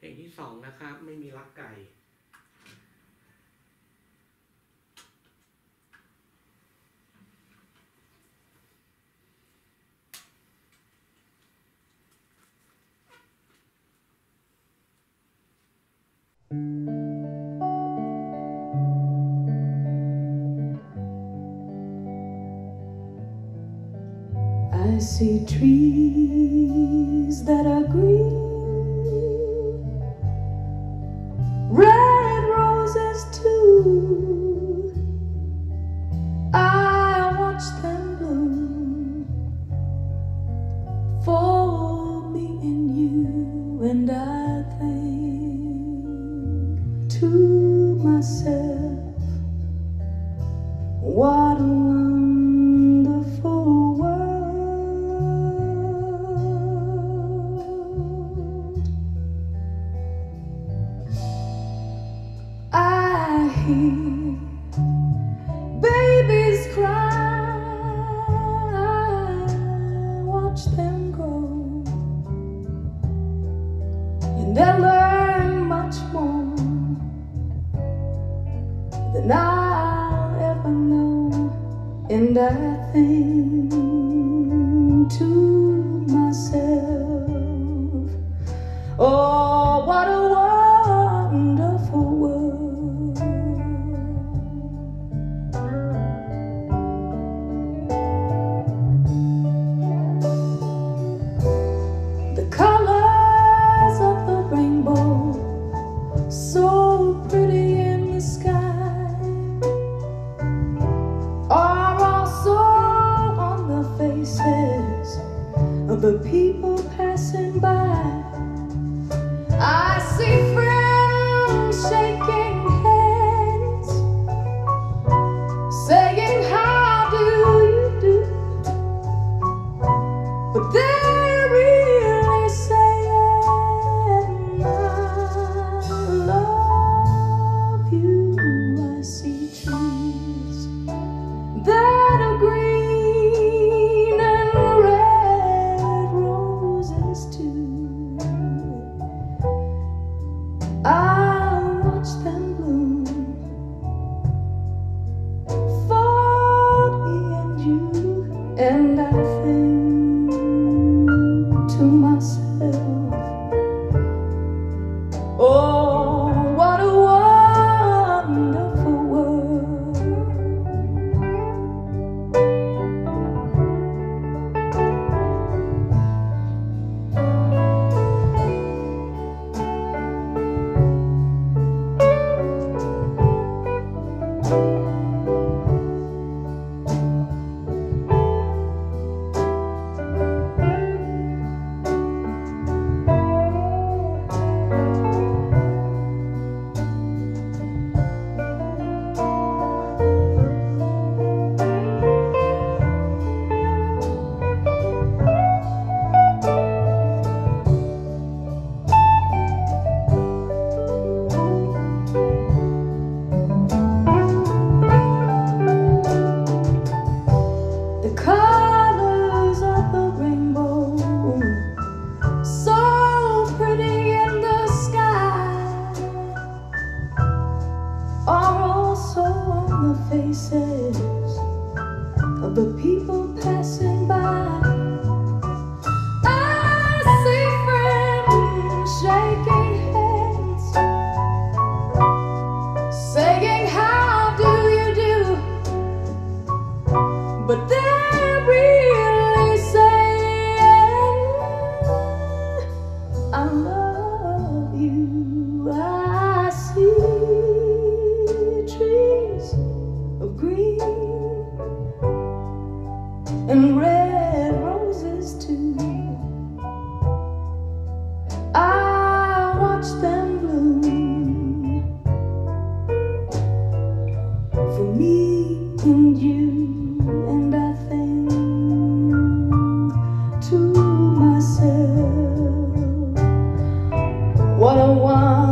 เพลงที่สองนะครับ ไม่มีรักไก่ I see trees that are green, Red roses too. I watch them bloom for me and you, and I think to myself, what than I'll ever know. And I think to myself, oh, what a wonderful world. The colors of the rainbow, so pretty in the sky, the people passing by. I see friends shaking hands, saying, How do you do? But they're really saying, I love you. I see the faces of the people passing and red roses too. I watch them bloom for me and you. And I think to myself, What a wonderful.